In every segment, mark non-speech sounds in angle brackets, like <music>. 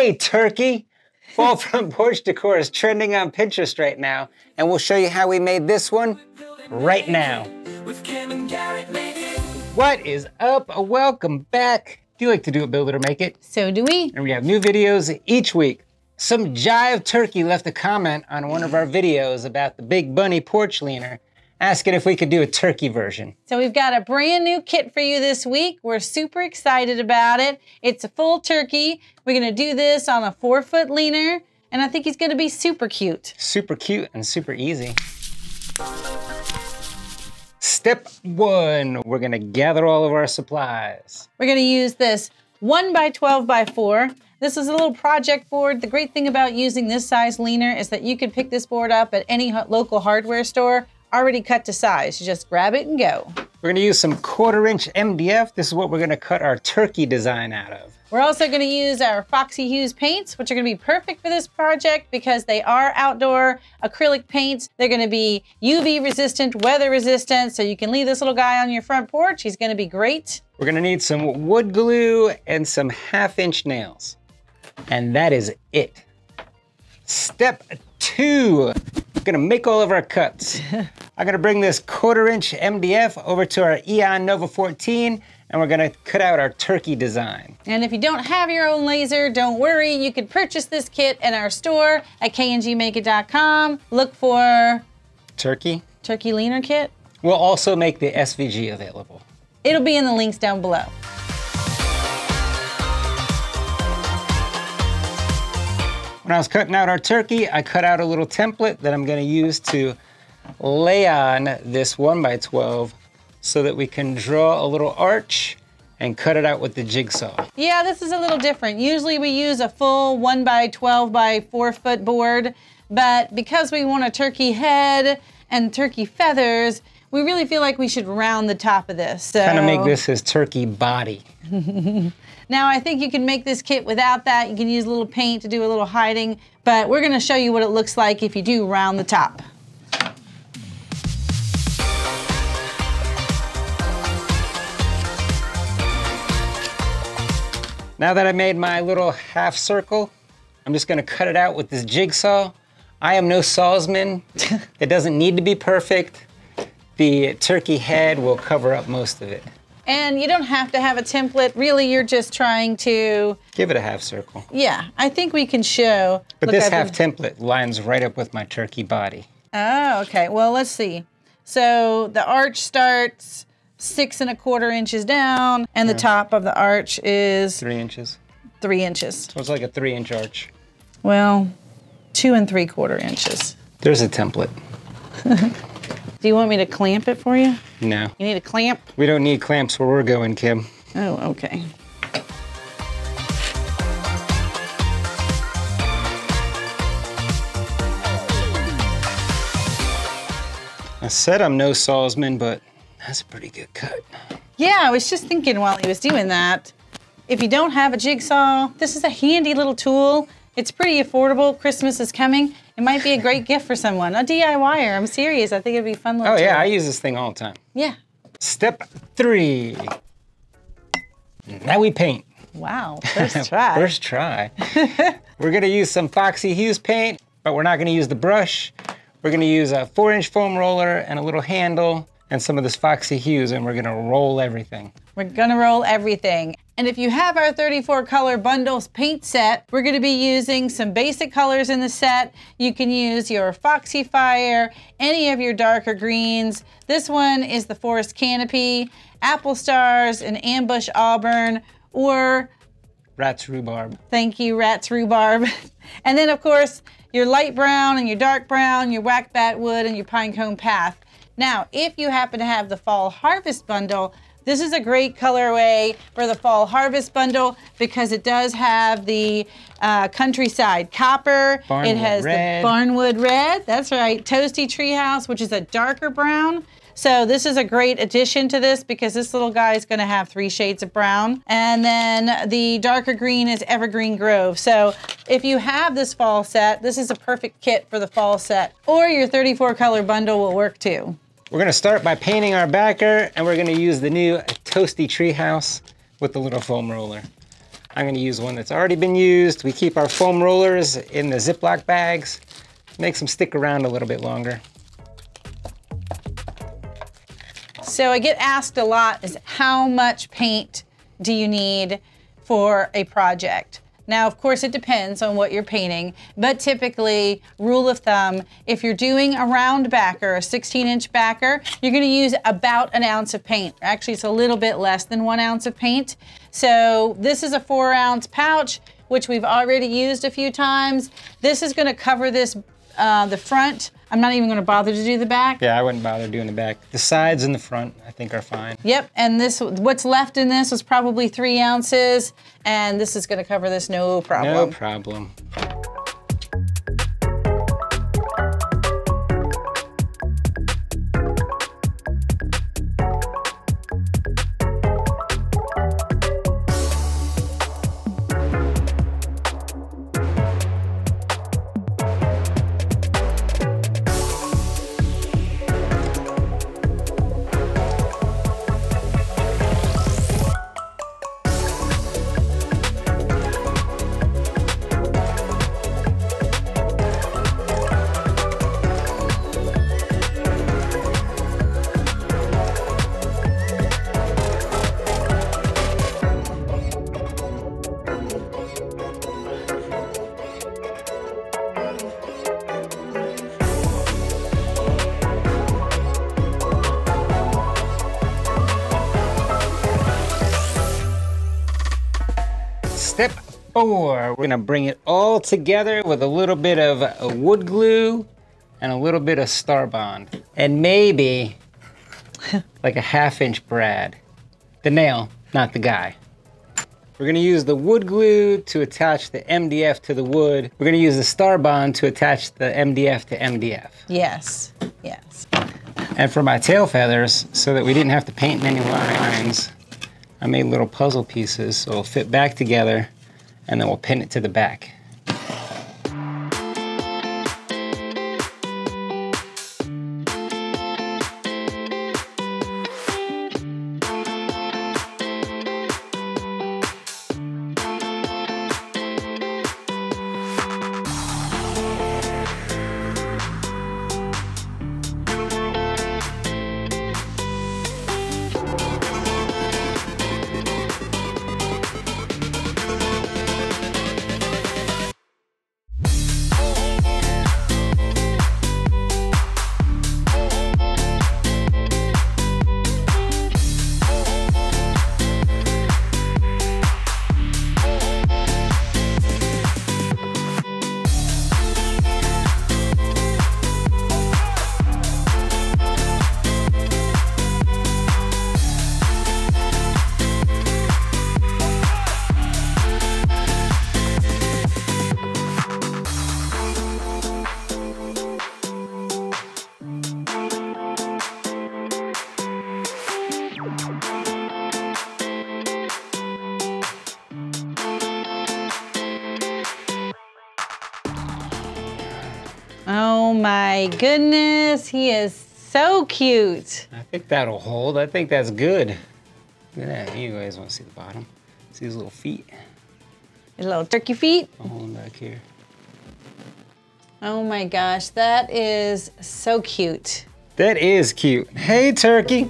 Hey, turkey! Fall front <laughs> porch decor is trending on Pinterest right now, and we'll show you how we made this one right now. What is up? Welcome back. Do you like to do it, build it, or make it? So do we. And we have new videos each week. Some Jive Turkey left a comment on one of our videos about the Big Bunny porch leaner, asking if we could do a turkey version. So we've got a brand new kit for you this week. We're super excited about it. It's a full turkey. We're gonna do this on a four foot leaner, and I think he's gonna be super cute. Super cute and super easy. Step one, we're gonna gather all of our supplies. We're gonna use this one by 12 by four. This is a little project board. The great thing about using this size leaner is that you can pick this board up at any local hardware store already cut to size. You just grab it and go. We're gonna use some quarter inch MDF. This is what we're gonna cut our turkey design out of. We're also gonna use our Foxy Hues paints, which are gonna be perfect for this project because they are outdoor acrylic paints. They're gonna be UV resistant, weather resistant, so you can leave this little guy on your front porch. He's gonna be great. We're gonna need some wood glue and some half inch nails. And that is it. Step two, we're gonna make all of our cuts. <laughs> I'm gonna bring this quarter inch MDF over to our AEON Nova 14 and we're gonna cut out our turkey design. And if you don't have your own laser, don't worry, you can purchase this kit in our store at kandgmakeit.com. Look for turkey, turkey leaner kit. We'll also make the SVG available. It'll be in the links down below. When I was cutting out our turkey, I cut out a little template that I'm gonna use to lay on this one by 12 so that we can draw a little arch and cut it out with the jigsaw. Yeah, this is a little different. Usually we use a full one by 12 by four foot board, but because we want a turkey head and turkey feathers, we really feel like we should round the top of this. So. Kind of make this his turkey body. <laughs> now I think you can make this kit without that. You can use a little paint to do a little hiding, but we're gonna show you what it looks like if you do round the top. Now that I made my little half circle, I'm just gonna cut it out with this jigsaw. I am no sawsman. <laughs> it doesn't need to be perfect. The turkey head will cover up most of it. And you don't have to have a template. Really, you're just trying to... Give it a half circle. Yeah, I think we can show. But Look, this I've half been... template lines right up with my turkey body. Oh, okay. Well, let's see. So the arch starts six and a quarter inches down, and yeah. the top of the arch is three inches. Three inches. So it's like a three inch arch. Well, two and three quarter inches. There's a template. <laughs> Do you want me to clamp it for you? No. You need a clamp? We don't need clamps where we're going, Kim. Oh, okay. I said I'm no sawsman, but that's a pretty good cut. Yeah, I was just thinking while he was doing that, if you don't have a jigsaw, this is a handy little tool. It's pretty affordable. Christmas is coming. It might be a great gift for someone. A DIYer. I'm serious. I think it'd be fun. Little oh yeah, tool. I use this thing all the time. Yeah. Step three. Now we paint. Wow, <laughs> first try. first try. <laughs> we're gonna use some Foxy Hues paint, but we're not gonna use the brush. We're gonna use a four inch foam roller and a little handle and some of this Foxy Hues and we're gonna roll everything. We're gonna roll everything. And if you have our 34 color bundles paint set, we're gonna be using some basic colors in the set. You can use your Foxy Fire, any of your darker greens. This one is the Forest Canopy, Apple Stars, and Ambush Auburn, or Rat's Rhubarb. Thank you, Rat's Rhubarb. <laughs> and then of course, your light brown and your dark brown, your whack bat wood, and your pinecone path. Now, if you happen to have the fall harvest bundle, this is a great colorway for the fall harvest bundle because it does have the uh, countryside copper. Barnwood it has red. the barnwood red. That's right. Toasty treehouse, which is a darker brown. So this is a great addition to this because this little guy is going to have three shades of brown. And then the darker green is Evergreen Grove. So if you have this fall set, this is a perfect kit for the fall set. Or your 34 color bundle will work too. We're gonna start by painting our backer and we're gonna use the new Toasty Treehouse with the little foam roller. I'm gonna use one that's already been used. We keep our foam rollers in the Ziploc bags. Makes them stick around a little bit longer. So I get asked a lot is how much paint do you need for a project? Now, of course, it depends on what you're painting, but typically, rule of thumb, if you're doing a round backer, a 16 inch backer, you're gonna use about an ounce of paint. Actually, it's a little bit less than one ounce of paint. So this is a four ounce pouch, which we've already used a few times. This is gonna cover this, uh, the front. I'm not even gonna bother to do the back. Yeah, I wouldn't bother doing the back. The sides and the front, I think are fine. Yep, and this what's left in this was probably three ounces, and this is gonna cover this no problem. No problem. Four, we're gonna bring it all together with a little bit of uh, wood glue and a little bit of Starbond. And maybe <laughs> like a half inch brad. The nail, not the guy. We're gonna use the wood glue to attach the MDF to the wood. We're gonna use the Starbond to attach the MDF to MDF. Yes, yes. And for my tail feathers, so that we didn't have to paint many lines, I made little puzzle pieces so it'll fit back together and then we'll pin it to the back. Oh my goodness, he is so cute. I think that'll hold. I think that's good. Look at that. You guys want to see the bottom? See his little feet? His little turkey feet. I'll hold him back here. Oh my gosh, that is so cute. That is cute. Hey, turkey.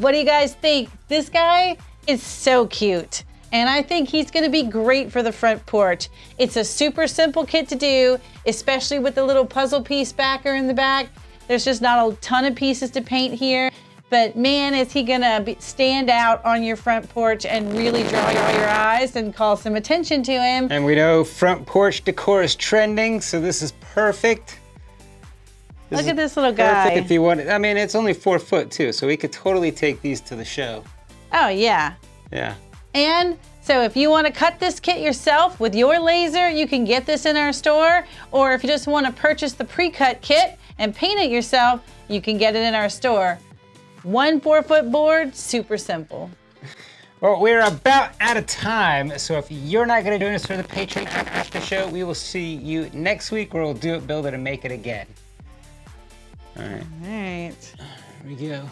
What do you guys think? This guy is so cute. And I think he's gonna be great for the front porch. It's a super simple kit to do, especially with the little puzzle piece backer in the back. There's just not a ton of pieces to paint here, but man, is he gonna stand out on your front porch and really draw your eyes and call some attention to him. And we know front porch decor is trending, so this is perfect. Look at this little guy. if you want. I mean, it's only four foot too, so we could totally take these to the show. Oh yeah. Yeah. And so if you want to cut this kit yourself with your laser, you can get this in our store. Or if you just want to purchase the pre-cut kit and paint it yourself, you can get it in our store. One four foot board, super simple. <laughs> Well, we're about out of time, so if you're not going to join us for the Patreon after show, we will see you next week where we'll do it, build it, and make it again. All right, All right. here we go.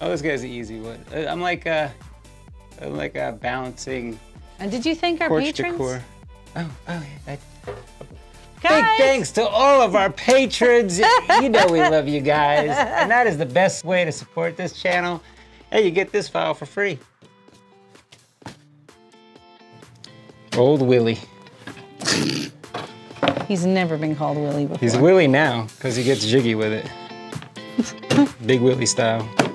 Oh, this guy's an easy one. Uh, I'm like uh, I'm like uh, balancing And did you thank our porch patrons? decor. Oh, oh, yeah. that- Guys, Big thanks to all of our patrons. <laughs> you know we love you guys. And that is the best way to support this channel. Hey, you get this file for free. Old Willie. He's never been called Willie before. He's Willie now because he gets jiggy with it. Big Willie style.